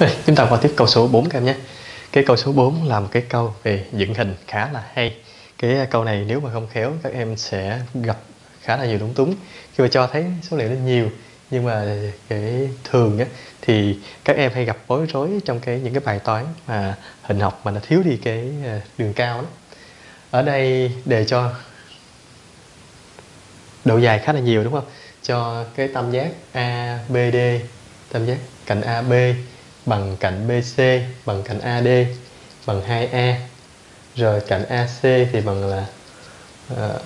Chúng ta qua tiếp câu số 4 các em nhé. Cái câu số 4 là một cái câu về dựng hình khá là hay. Cái câu này nếu mà không khéo các em sẽ gặp khá là nhiều lúng túng khi mà cho thấy số liệu nó nhiều nhưng mà cái thường á, thì các em hay gặp bối rối trong cái những cái bài toán mà hình học mà nó thiếu đi cái ờ, đường cao đó. Ở đây đề cho độ dài khá là nhiều đúng không? Cho cái tam giác ABD, tam giác cạnh AB bằng cạnh BC bằng cạnh AD bằng 2A. E. Rồi cạnh AC thì bằng là uh,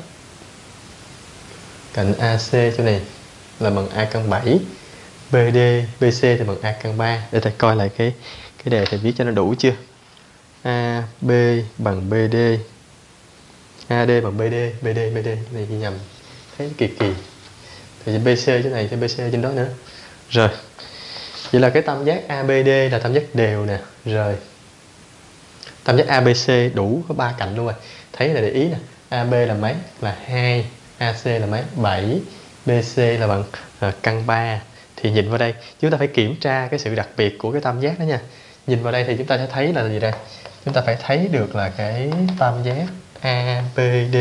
cạnh AC chỗ này là bằng A căn 7 BD, BC thì bằng A căn 3 để thầy coi lại cái cái đề thầy viết cho nó đủ chưa? AB bằng BD AD bằng BD BD BD này nhầm. Thấy kỳ kỳ. Thì BC chỗ này thì BC trên đó nữa. Rồi vậy là cái tam giác ABD là tam giác đều nè rồi tam giác ABC đủ có ba cạnh luôn rồi. Thấy là để ý nè AB là mấy? Là 2 AC là mấy? 7 BC là bằng uh, căn 3 thì nhìn vào đây chúng ta phải kiểm tra cái sự đặc biệt của cái tam giác đó nha. Nhìn vào đây thì chúng ta sẽ thấy là gì đây? Chúng ta phải thấy được là cái tam giác ABD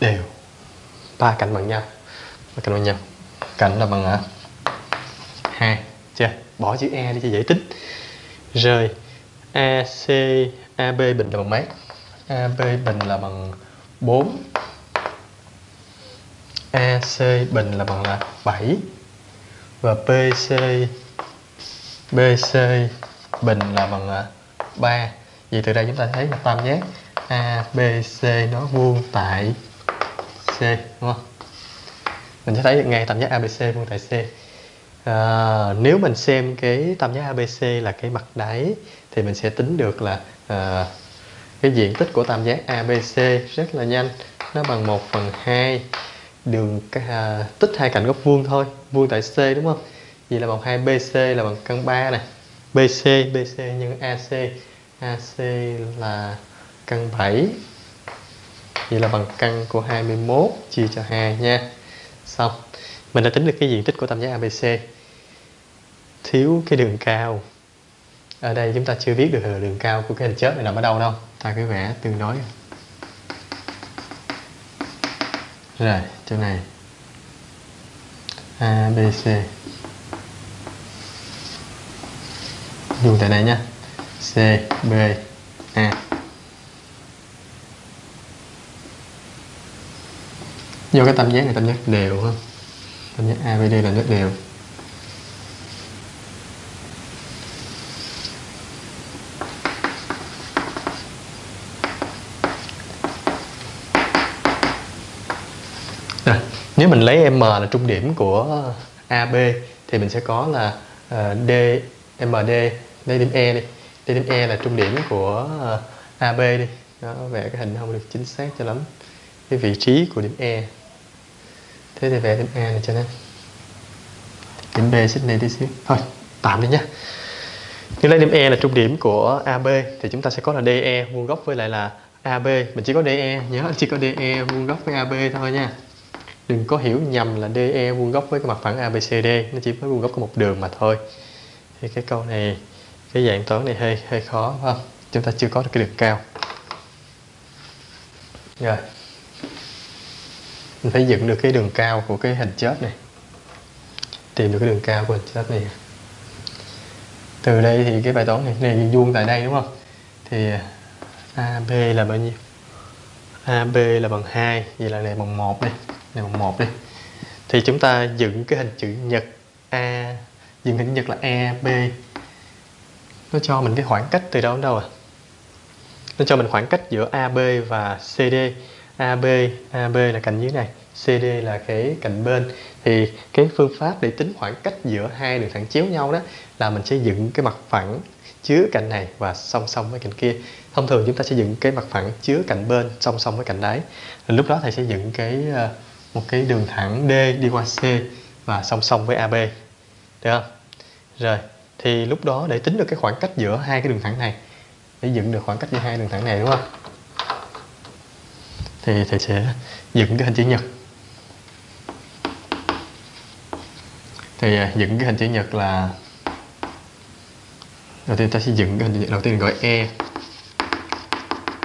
đều. Ba cạnh bằng nhau. Ba cạnh bằng nhau. Cạnh là bằng hả? 2 chưa, bỏ chữ E đi cho dễ tính. Rồi AC AB bình là bằng mấy? AB bình là bằng 4 AC bình là bằng là 7 và BC BC bình là bằng là 3 vậy từ đây chúng ta thấy là tam giác. ABC nó vuông tại C, đúng không? Mình sẽ thấy ngay tam giác ABC vuông tại C à, nếu mình xem cái tam giác ABC là cái mặt đáy thì mình sẽ tính được là à, cái diện tích của tam giác ABC rất là nhanh nó bằng 1 phần 2 đường à, tích hai cạnh góc vuông thôi vuông tại C đúng không? Vậy là bằng 2 BC là bằng căn 3 này. BC BC nhân AC AC là căn 7 vậy là bằng căn của 21 chia cho 2 nha. Xong mình đã tính được cái diện tích của tam giác ABC thiếu cái đường cao. Ở đây chúng ta chưa biết được là đường cao của cái hình chớp này nằm ở đâu đâu. Ta cứ vẽ tương đối. Rồi, chỗ này. A, B, C. Dùng tại đây nhé C, B, A. Vô cái tam giác này tam giác đều không? Tam giác a, b, d là nhất đều. Nếu mình lấy m là trung điểm của AB thì mình sẽ có là ờ, D MD đây điểm E đi. Đây điểm E là trung điểm của ờ, AB đi. Đó, vẽ cái hình không được chính xác cho lắm. Cái vị trí của điểm E. Thế thì vẽ điểm E này cho nên điểm B, xích này tí xíu. Thôi, tạm đi nhé nếu lấy điểm E là trung điểm của AB thì chúng ta sẽ có là DE vuông góc với lại là AB mình chỉ có DE nhớ, chỉ có DE vuông góc với AB thôi nha đừng có hiểu nhầm là DE vuông góc với cái mặt phẳng ABCD nó chỉ với vuông góc có một đường mà thôi. Thì cái câu này, cái dạng toán này hơi hơi khó, phải không? Chúng ta chưa có được cái đường cao. Rồi. Mình phải dựng được cái đường cao của cái hình chớp này. Tìm được cái đường cao của hình chớp này. Từ đây thì cái bài toán này này vuông tại đây, đúng không? Thì à, AB là bao nhiêu? AB là bằng 2 vậy là này bằng 1 đây này bằng 1 đi. Thì chúng ta dựng cái hình chữ nhật A, dựng hình nhật là AB nó cho mình cái khoảng cách từ đâu đến đâu à? Nó cho mình khoảng cách giữa AB và CD AB AB là cạnh dưới này CD là cái cạnh bên. Thì cái phương pháp để tính khoảng cách giữa hai đường thẳng chiếu nhau đó là mình sẽ dựng cái mặt phẳng chứa cạnh này và song song với cạnh kia. Thông thường chúng ta sẽ dựng cái mặt phẳng chứa cạnh bên, song song với cạnh đáy. Lúc đó thầy sẽ dựng cái ờ, một cái đường thẳng D đi qua C và song song với AB được không? Rồi, thì lúc đó để tính được cái khoảng cách giữa hai cái đường thẳng này, để dựng được khoảng cách giữa hai đường thẳng này, đúng không? Thì thầy sẽ dựng cái hình chữ nhật. Thì à, dựng cái hình chữ nhật là, đầu tiên ta sẽ dựng cái hình chữ nhật, đầu tiên gọi E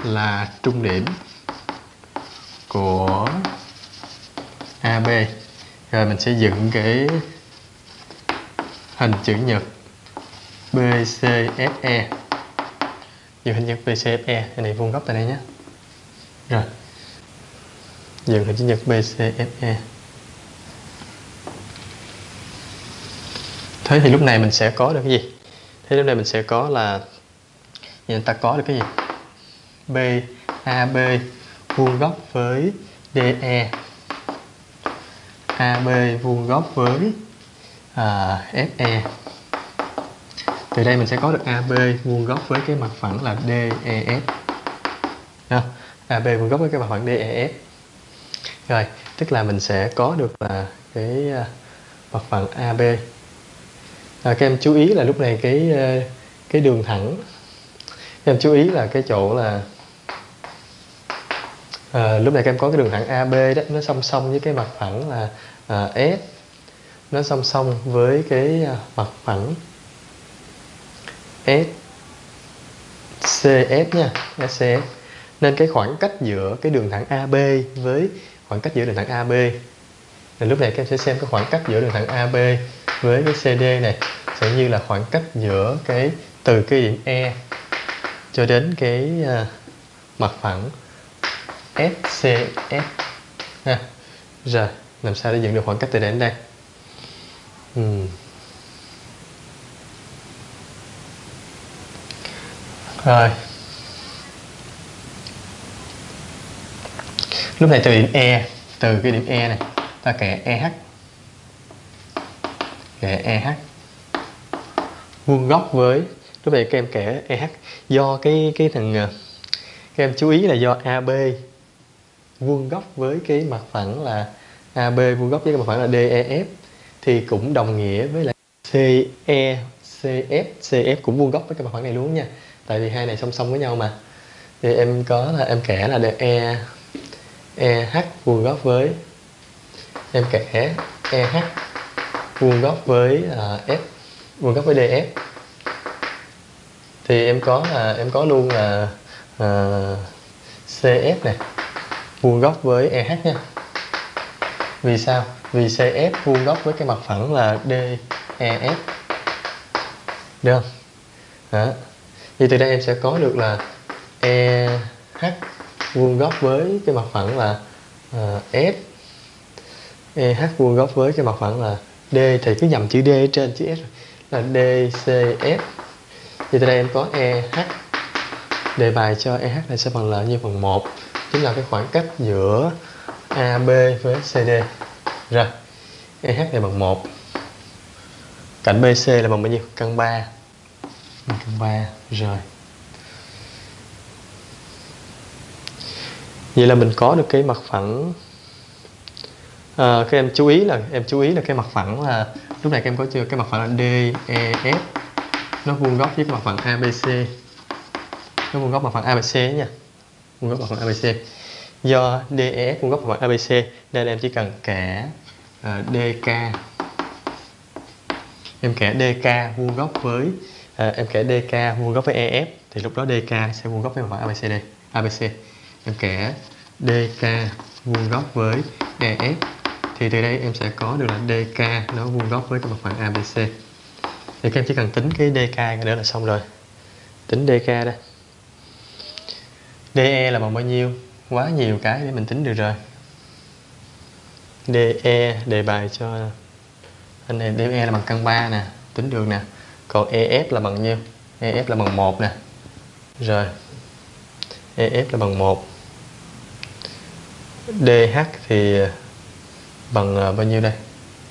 là trung điểm của AB rồi mình sẽ dựng cái hình chữ nhật BCFE dựng hình chữ nhật BCFE cái này vuông góc tại đây nhé. Rồi. Dựng hình chữ nhật BCFE thế thì lúc này mình sẽ có được cái gì? Thế lúc này mình sẽ có là người ta có được cái gì? B AB vuông góc với DE AB vuông góc với à, FE từ đây mình sẽ có được AB vuông góc với cái mặt phẳng là DEF AB vuông góc với cái mặt phẳng DEF rồi tức là mình sẽ có được là cái à, mặt phẳng AB à, các em chú ý là lúc này cái à, cái đường thẳng. Các em chú ý là cái chỗ là à, lúc này các em có cái đường thẳng AB đó nó song song với cái mặt phẳng là ờ, à, S nó song song với cái à, mặt phẳng S CF nha SCF nên cái khoảng cách giữa cái đường thẳng AB với khoảng cách giữa đường thẳng AB thì lúc này các em sẽ xem cái khoảng cách giữa đường thẳng AB với cái CD này sẽ như là khoảng cách giữa cái từ cái điểm E cho đến cái à, mặt phẳng. SCF ha. Rồi, làm sao để dựng được khoảng cách từ đây đến đây? Uhm. Rồi. Lúc này từ điểm E, từ cái điểm E này, ta kẻ EH. Kẻ EH. Vuông góc với lúc này các em kẻ EH do cái cái thằng à, các em chú ý là do AB vuông góc với cái mặt phẳng là AB vuông góc với cái mặt phẳng là DEF thì cũng đồng nghĩa với là CE CF CF cũng vuông góc với cái mặt phẳng này luôn nha. Tại vì hai này song song với nhau mà. Thì em có là em kẻ là de EH vuông góc với em kẻ EH vuông góc với uh, F vuông góc với DF e, thì em có là em có luôn là à, uh, CF này vuông góc với EH nha. Vì sao? Vì CF vuông góc với cái mặt phẳng là DEF được không? Đó. thì từ đây em sẽ có được là EH vuông góc với cái mặt phẳng là uh, S EH vuông góc với cái mặt phẳng là D. Thì cứ nhầm chữ D ở trên chữ S là DCF thì từ đây em có EH đề bài cho EH này sẽ bằng là như phần 1 chính là cái khoảng cách giữa AB với CD rồi EH này bằng 1 cạnh BC là bằng bao nhiêu? Căn 3 căn 3 rồi. Vậy là mình có được cái mặt phẳng. À, các em chú ý là em chú ý là cái mặt phẳng là lúc này các em có chưa? Cái mặt phẳng là DEF nó vuông góc với cái mặt phẳng ABC nó vuông góc mặt phẳng ABC nha vuông góc bằng ABC do DEF vuông góc mặt ABC nên em chỉ cần kẻ ờ, uh, DK em kẻ DK vuông góc với uh, em kẻ DK vuông góc với EF thì lúc đó DK sẽ vuông góc với mặt ABC ABCD ABC em kẻ DK vuông góc với EF thì từ đây em sẽ có được là DK nó vuông góc với cái mặt phẳng ABC thì các em chỉ cần tính cái DK nữa là xong rồi. Tính DK đây DE là bằng bao nhiêu? Quá nhiều cái để mình tính được rồi. DE đề bài cho anh này DE là bằng căn 3 nè tính được nè. Còn EF là bằng nhiêu? EF là bằng 1 nè. Rồi. EF là bằng 1 DH thì bằng ờ, bao nhiêu đây?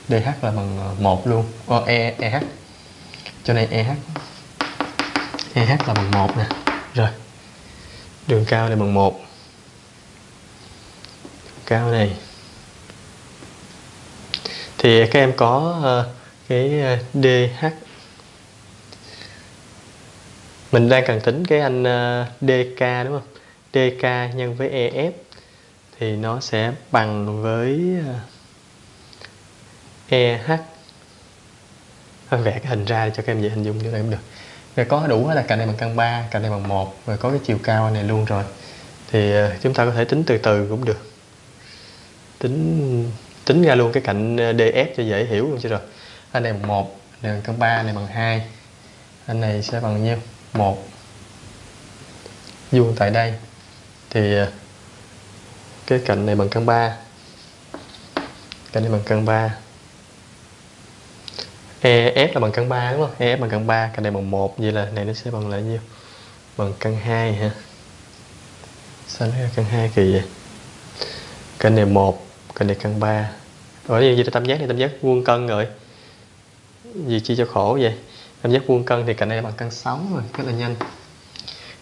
DH là bằng ờ, 1 luôn. Ờ, e, EH cho nên EH EH là bằng 1 nè. Rồi đường cao này bằng 1 cao này. Thì các em có uh, cái ờ, DH mình đang cần tính cái anh ờ, uh, DK đúng không? DK nhân với EF thì nó sẽ bằng với uh, EH vẽ cái hình ra cho các em dễ hình dung cho em được rồi có đủ hết là cạnh này bằng căn 3 cạnh này bằng 1 rồi có cái chiều cao này luôn rồi. Thì ờ, chúng ta có thể tính từ từ cũng được. Tính tính ra luôn cái cạnh ờ, DF cho dễ hiểu luôn chứ rồi. Anh này bằng 1 này bằng căn 3 này bằng 2 anh này sẽ bằng nhiêu? 1 vuông tại đây. Thì ờ, cái cạnh này bằng căn 3 cạnh này bằng căn 3 EF là bằng căn 3 đúng không? EF bằng căn 3, căn này bằng 1 Vậy là này nó sẽ bằng là nhiêu? Bằng căn 2 hả? Sao nó ra căn 2 kỳ vậy? Căn này 1, căn này căn 3 Ủa gì tam giác này tam giác vuông cân rồi Gì chi cho khổ vậy? Tam giác vuông cân thì cạnh này bằng căn 6 rồi, rất là nhanh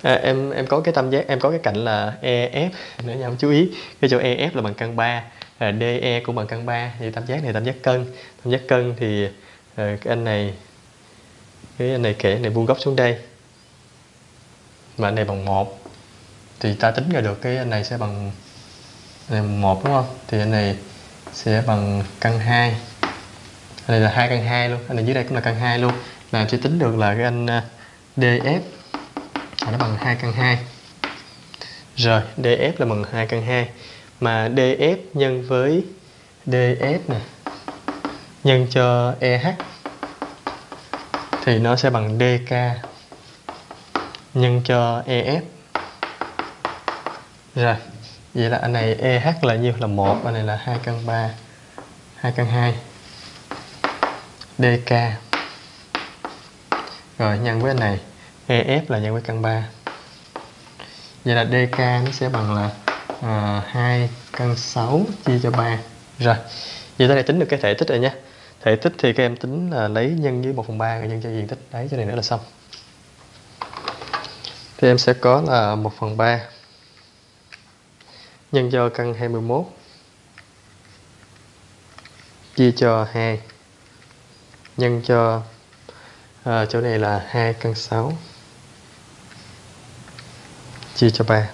à, em em có cái tam giác em có cái cạnh là EF nữa nha chú ý cái chỗ EF là bằng căn 3 à, DE cũng bằng căn 3 thì tam giác này tam giác cân tam giác cân thì rồi cái anh này cái anh này kể anh này vuông góc xuống đây. Mà anh này bằng một. Thì ta tính ra được cái anh này sẽ bằng này bằng một đúng không? Thì anh này sẽ bằng căn 2 anh này là hai căn 2 luôn. Anh này dưới đây cũng là căn 2 luôn. Là sẽ tính được là cái anh à, DF nó bằng hai căn 2 rồi DF là bằng hai căn 2 mà DF nhân với DF nè nhân cho EH thì nó sẽ bằng DK nhân cho EF rồi vậy là anh này EH là nhiêu? Là 1 anh này là 2 căn 3 2 căn 2 DK rồi nhân với anh này EF là nhân với căn 3 Vậy là DK nó sẽ bằng là à, 2 căn 6 chia cho 3 Rồi Vậy ta đã tính được cái thể tích rồi nha Thể tích thì các em tính là lấy nhân với 1 phần 3 Rồi nhân cho diện tích. Đấy cho này nữa là xong. Thì em sẽ có là 1 phần 3 Nhân cho căn 21 Chia cho 2 Nhân cho à, chỗ này là 2 căn 6 chia cho 3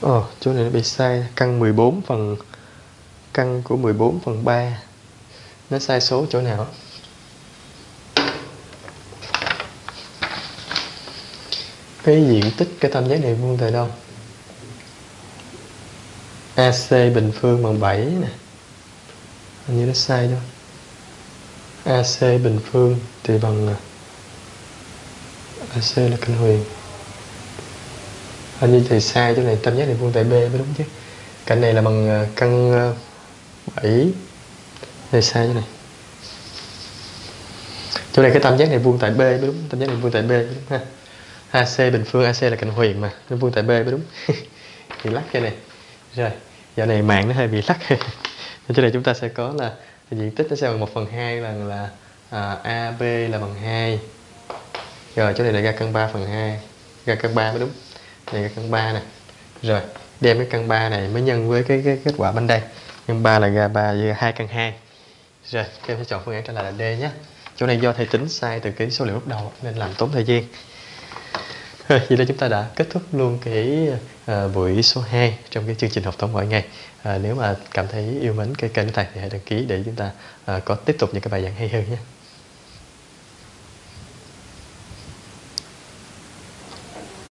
Ồ, oh, chỗ này nó bị sai. Căn 14 phần căn của 14 phần 3 nó sai số chỗ nào? Cái diện tích cái tam giác này vuông tại đâu? AC bình phương bằng 7 nè. Hình như nó sai đâu. AC bình phương thì bằng à, AC là cạnh huyền. Hình như thầy sai chỗ này tam giác này vuông tại B mới đúng chứ. Cạnh này là bằng à, căn à, 7 hơi xa sai chỗ này. Chỗ này cái tam giác này vuông tại B mới đúng. Tam giác này vuông tại B mới đúng ha. AC bình phương AC là cạnh huyền mà nó vuông tại B mới đúng. Thì lắc cái này. Rồi giờ này mạng nó hơi bị lắc. Chỗ này chúng ta sẽ có là diện tích nó sẽ bằng 1 phần 2 bằng là à, AB là bằng 2 rồi chỗ này là ra căn 3 phần 2 ra căn 3 mới đúng. Này ra căn 3 này rồi đem cái căn 3 này mới nhân với cái, cái kết quả bên đây. Nhân 3 là ra 3 với 2 căn 2 rồi các em sẽ chọn phương án trả lời là D nhé chỗ này do thầy tính sai từ cái số liệu lúc đầu nên làm tốn thời gian rồi, vậy là chúng ta đã kết thúc luôn cái uh, buổi số 2 trong cái chương trình học toán mỗi ngày. Uh, nếu mà cảm thấy yêu mến cái kênh của thầy thì hãy đăng ký để chúng ta uh, có tiếp tục những cái bài giảng hay hơn nhé.